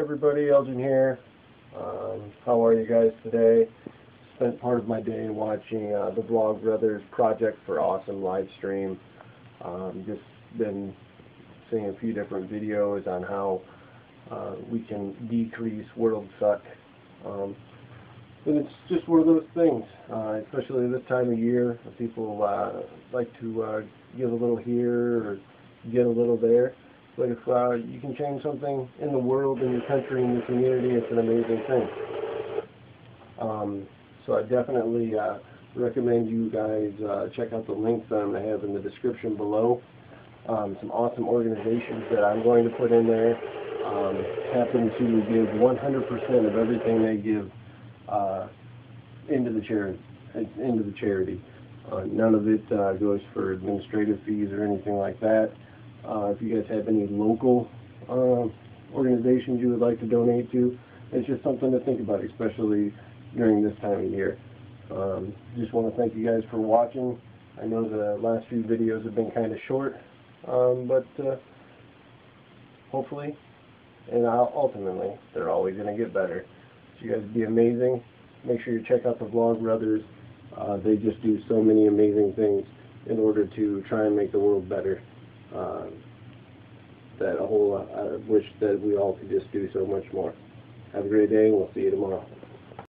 everybody, Elgin here. Um, how are you guys today? Spent part of my day watching uh, the Vlogbrothers Project for Awesome live stream. Um, just been seeing a few different videos on how uh, we can decrease world suck. Um, and it's just one of those things, uh, especially this time of year. People uh, like to uh, give a little here or get a little there. But if uh, you can change something in the world, in your country, in your community, it's an amazing thing. Um, so I definitely uh, recommend you guys uh, check out the links that I'm going to have in the description below. Um, some awesome organizations that I'm going to put in there um, happen to give 100% of everything they give uh, into the charity. Into the charity. Uh, none of it uh, goes for administrative fees or anything like that. Uh, if you guys have any local uh, organizations you would like to donate to, it's just something to think about, especially during this time of year. Um, just want to thank you guys for watching. I know the last few videos have been kind of short, um, but uh, hopefully and ultimately they're always going to get better. So you guys be amazing. Make sure you check out the Vlogbrothers. Uh, they just do so many amazing things in order to try and make the world better. Uh, that a whole, uh, I wish that we all could just do so much more. Have a great day, and we'll see you tomorrow.